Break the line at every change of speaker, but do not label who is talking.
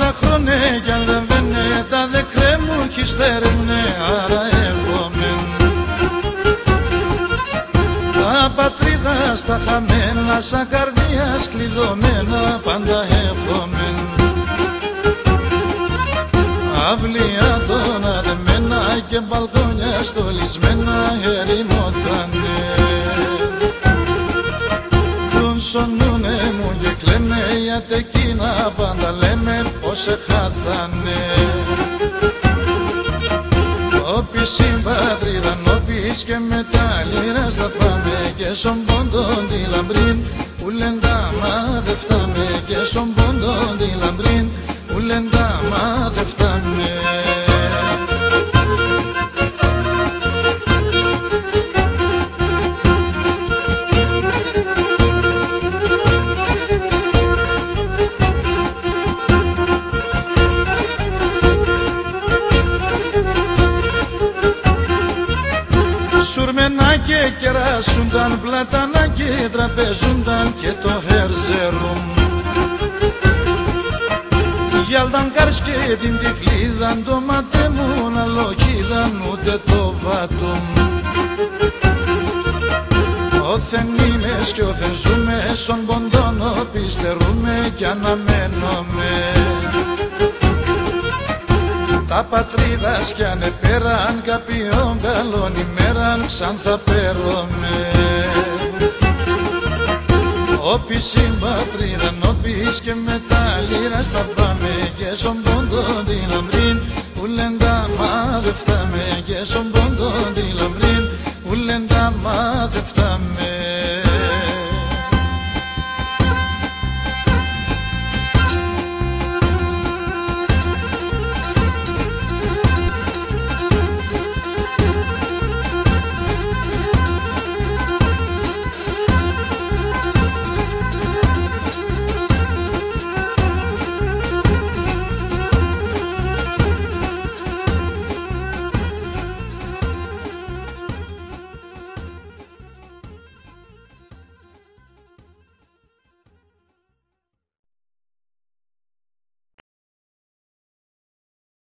Όσα χρόνια κι αν δεν βαίνε τα δεκρέ μου κι υστερεύουνε άρα εύχομαι Τα πατρίδα στα χαμένα σαν καρδίας κλειδωμένα πάντα εύχομαι Αυλία τον αδεμένα και μπαλκόνια στολισμένα ερήμο θα'ναι Τον σωνούνε μου και κλαίμε γιατί εκείνα πάντα λέμε πως εχάθανε Όπις συμπατρίδα νόπις και μετά λίρας θα πάμε και στον πόντον τη λαμπρίν που λένε τα μα δεν φτάμε και στον πόντον τη λαμπρίν που λένε τα μα δεν φτάνε Σουρμενά και κεράσουνταν, πλατανά και τραπεζούνταν και το χέρζερουμ Γιάλταν καρς και την τυφλίδαν, το ματέ μου να λογίδαν ούτε το βάτουμ Όθεν μήνες και όθεν ζούμε, στον ποντόνο πιστερούμε και αναμένουμε τα πατρίδας κι αν επέραν κάποιον καλόν ημέραν σαν θα παίρνουμε Όπι συμπατρίδα νόπις και μετά λίρας θα πάμε και στον πόντο τη λαμπρίν που λένε τα μα δεν φτάμε και στον πόντο τη λαμπρίν που λένε τα μα δεν φτάμε